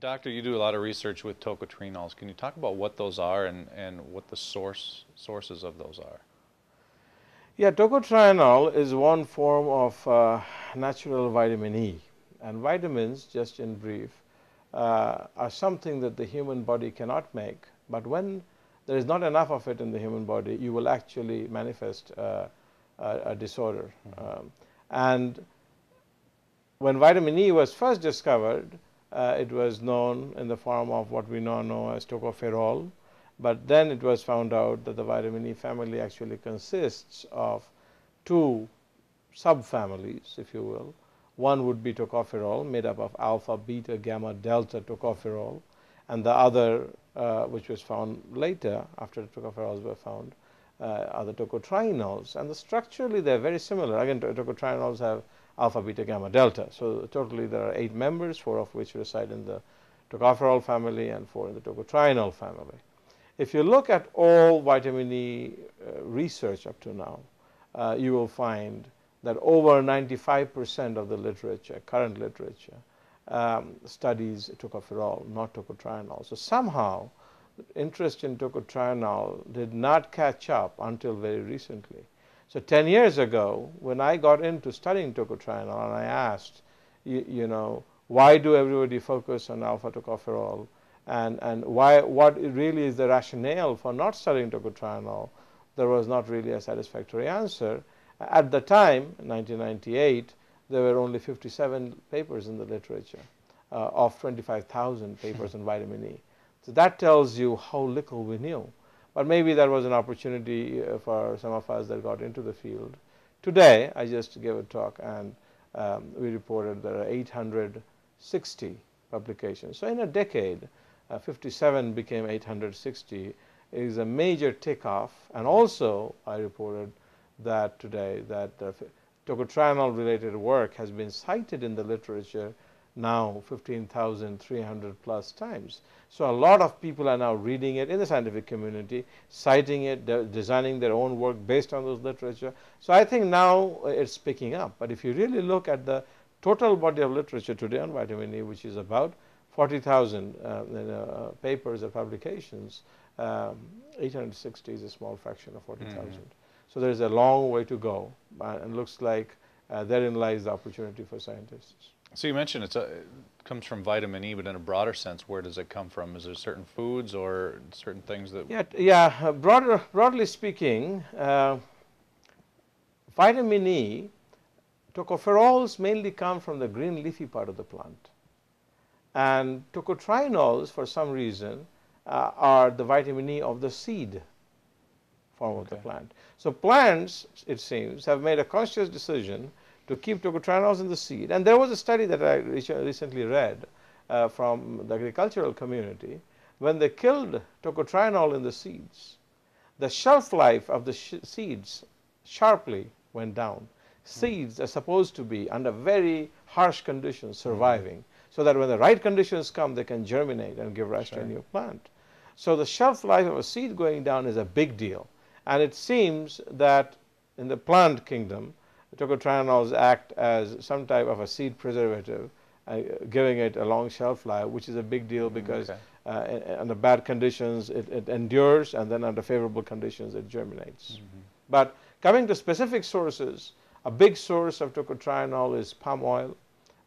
Doctor, you do a lot of research with tocotrienols. Can you talk about what those are and, and what the source sources of those are? Yeah, tocotrienol is one form of uh, natural vitamin E. And vitamins, just in brief, uh, are something that the human body cannot make. But when there is not enough of it in the human body, you will actually manifest uh, a, a, disorder. Mm -hmm. um, and when vitamin E was first discovered, uh, it was known in the form of what we now know as tocopherol. But then it was found out that the vitamin E family actually consists of two subfamilies, if you will. One would be tocopherol, made up of alpha, beta, gamma, delta tocopherol, and the other, uh, which was found later after tocopherols were found, are the tocotrienols. And the structurally, they're very similar. Again, tocotrienols have alpha, beta, gamma, delta. So totally there are eight members, four of which reside in the tocopherol family and four in the tocotrienol family. If you look at all vitamin E uh, research up to now, uh, you will find that over 95 percent of the literature, current literature, um, studies tocopherol, not tocotrienol. So somehow, interest in tocotrienol did not catch up until very recently. So 10 years ago, when I got into studying tocotrienol and I asked, you, you know, why do everybody focus on alpha tocopherol and, and why, what really is the rationale for not studying tocotrienol, there was not really a satisfactory answer. At the time, 1998, there were only 57 papers in the literature uh, of 25,000 papers on vitamin E. So that tells you how little we knew. But maybe that was an opportunity uh, for some of us that got into the field. Today, I just gave a talk and um, we reported there are 860 publications. So in a decade, uh, 57 became 860 is a major takeoff. And also, I reported that today that uh, tocotrienol related work has been cited in the literature now 15,300 plus times. So a lot of people are now reading it in the scientific community, citing it, de designing their own work based on those literature. So I think now it's picking up. But if you really look at the total body of literature today on vitamin E, which is about 40,000 uh, uh, papers or publications, um, 860 is a small fraction of 40,000. Mm -hmm. So there's a long way to go, uh, and looks like uh, therein lies the opportunity for scientists. So you mentioned a, it comes from vitamin E, but in a broader sense, where does it come from? Is there certain foods or certain things that? Yeah, yeah. Uh, broader, broadly speaking, uh, vitamin E, tocopherols mainly come from the green leafy part of the plant, and tocotrienols, for some reason, uh, are the vitamin E of the seed form okay. of the plant. So plants, it seems, have made a conscious decision to keep tocotrienols in the seed. And there was a study that I recently read uh, from the agricultural community. When they killed tocotrienol in the seeds, the shelf life of the seeds sharply went down. Seeds are supposed to be under very harsh conditions surviving so that when the right conditions come, they can germinate and give rise sure. to a new plant. So the shelf life of a seed going down is a big deal. And it seems that in the plant kingdom, tocotrienols act as some type of a seed preservative, uh, giving it a long shelf life, which is a big deal because okay. uh, under bad conditions it, it, endures and then under favorable conditions it germinates. Mm -hmm. But coming to specific sources, a big source of tocotrienol is palm oil,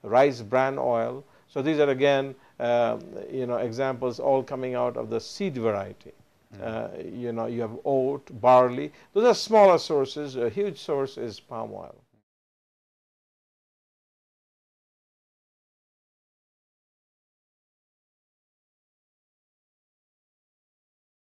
rice bran oil. So these are again, uh, you know, examples all coming out of the seed variety. Uh, you know, you have oat, barley. Those are smaller sources. A huge source is palm oil.